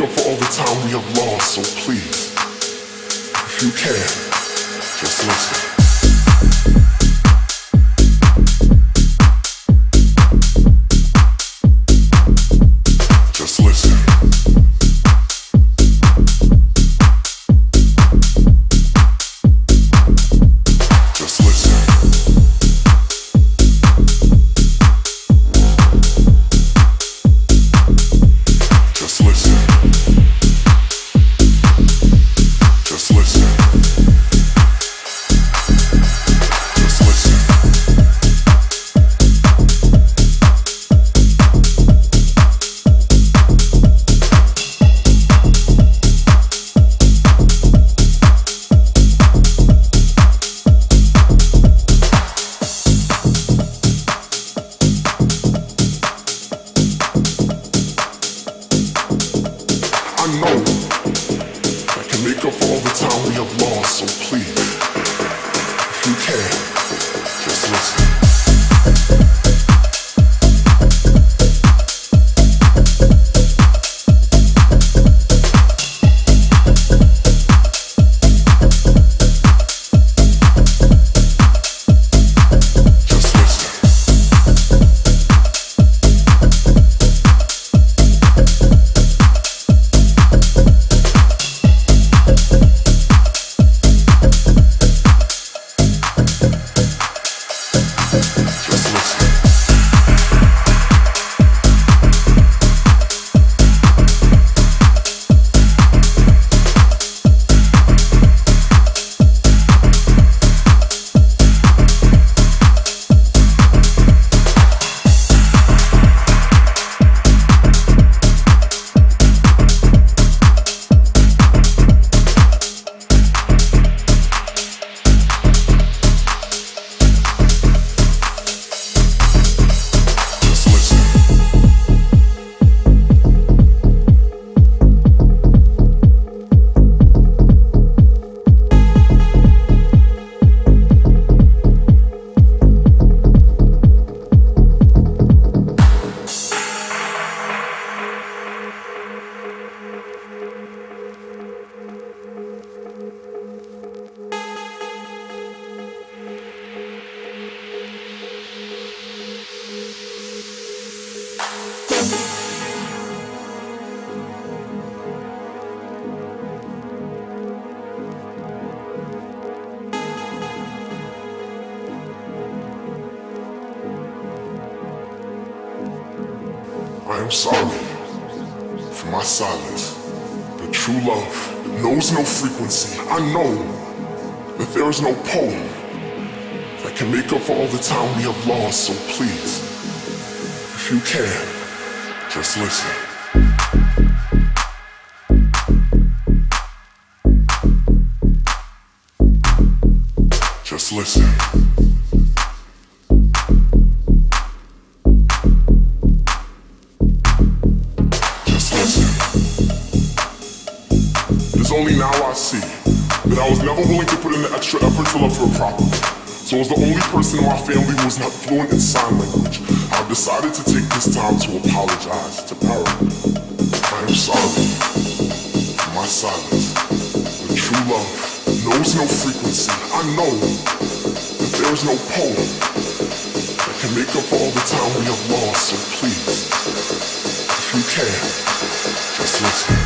make up for all the time we have lost, so please, if you can, just listen. Have lost, so please, if you can, just listen. I am sorry for my silence. The true love knows no frequency. I know that there is no poem that can make up for all the time we have lost. So please, if you can, just listen. Just listen. It is only now I see that I was never willing to put in the extra effort to love her properly. So as the only person in my family who was not fluent in sign language, I've decided to take this time to apologize to Para. I am sorry for my silence. True love knows no frequency. I know that there is no poem that can make up all the time we have lost. So please, if you can, just listen.